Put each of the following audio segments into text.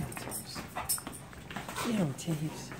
Jeez. Get it, Tate.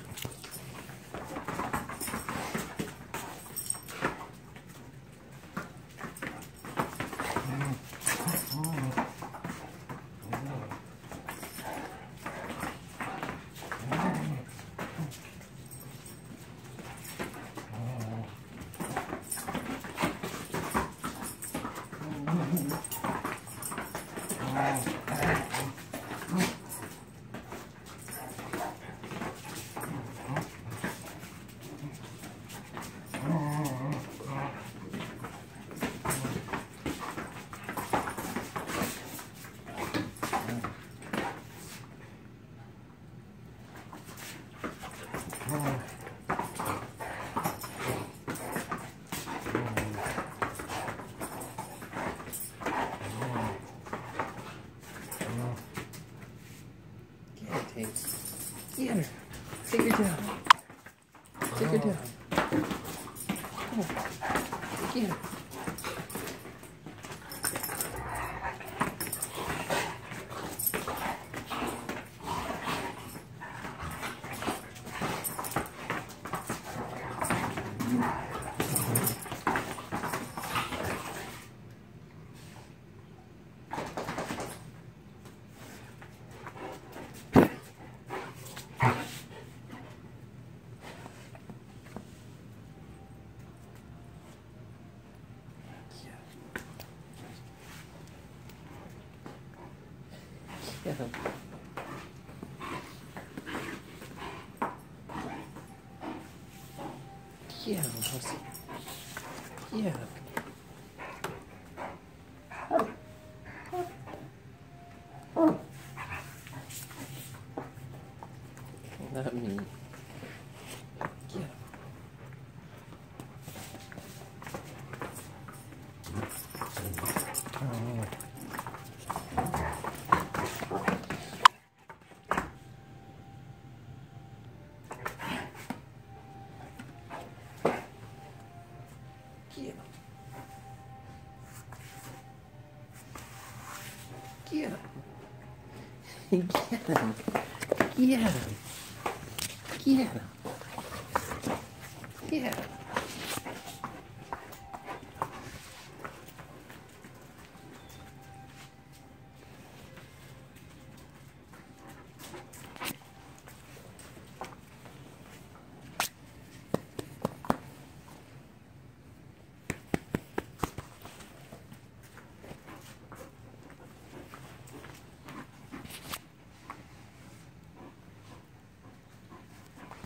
Get her. Take her down. Take her down. Get him. Get him, pussy. Get him. Not me. Get him. Get him. Get him. Get him.